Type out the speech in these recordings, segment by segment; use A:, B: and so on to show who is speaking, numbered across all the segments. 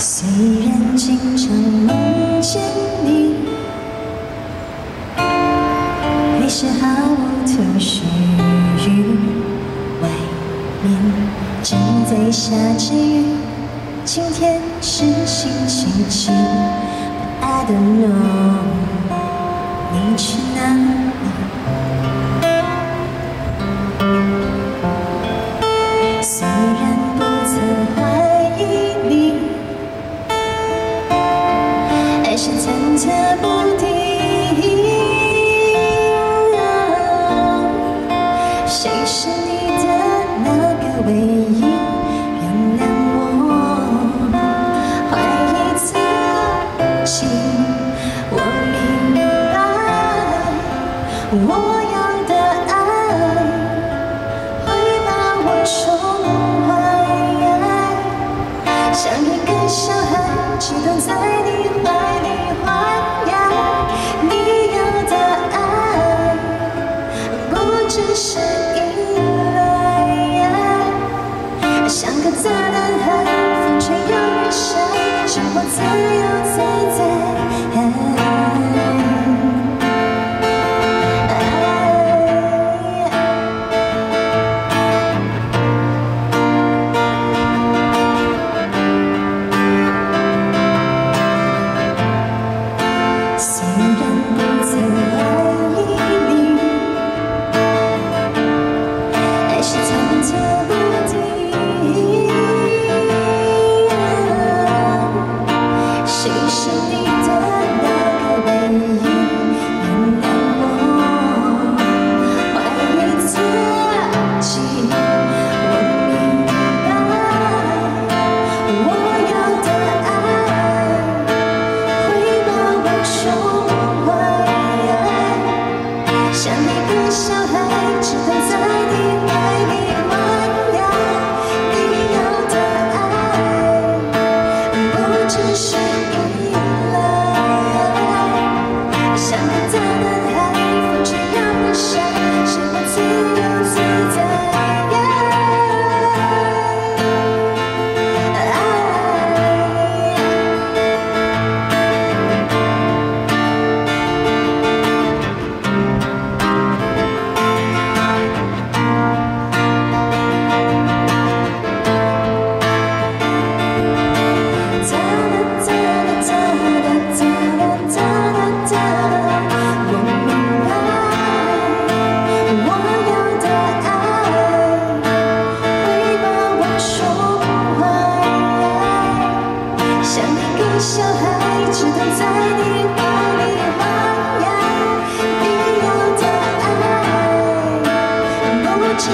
A: 虽然经常梦见你，还是毫无头绪。外面正在下着雨，今天是星期几？I don't know，是忐忑不定。谁是你的那个唯一？原谅我怀疑自己，我明白我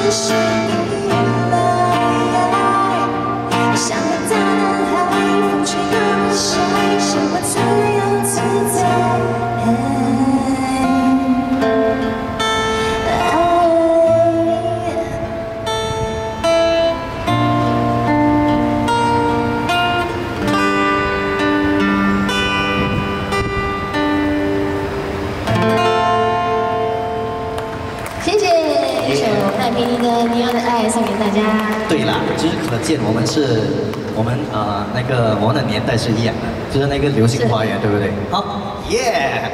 A: listen. 首赖佩妮的《你要的爱》送给大家。
B: 对啦，就是可见我们是，我们呃那个我们的年代是一样的，就是那个流星花园，对不对？好，耶！